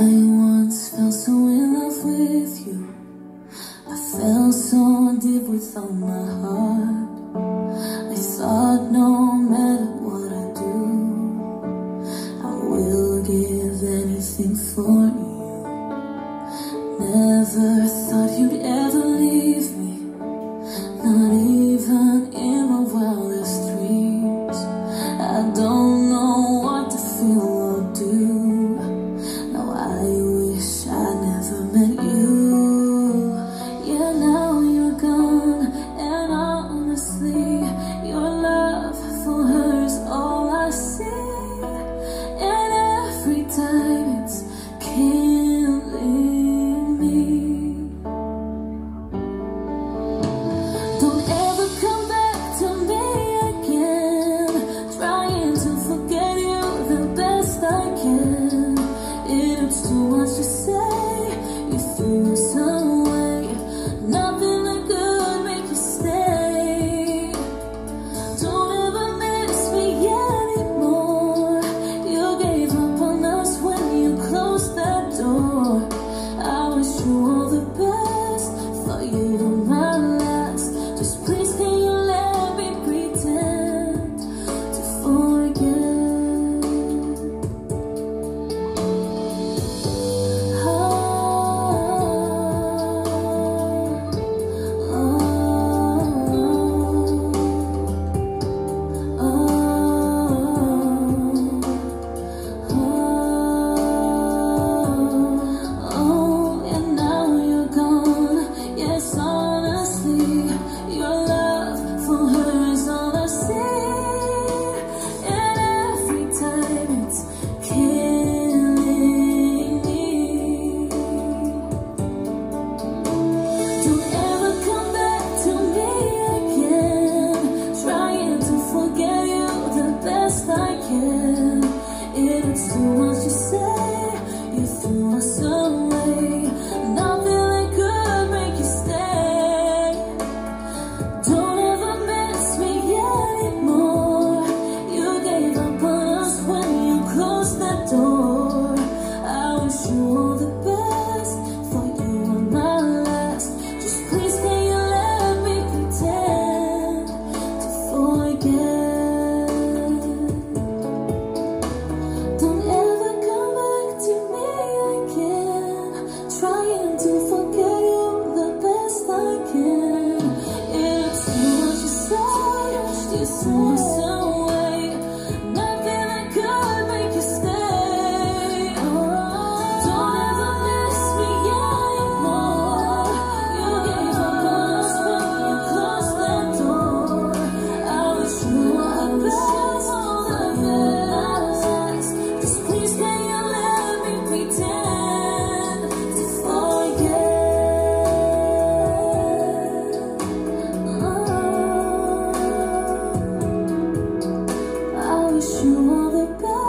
I once felt so in love with you. I fell so deep with all my heart. I thought no matter what I do I will give anything for you. Never thought you'd ever leave me. Senhor. it's too much to say. wish you all the best.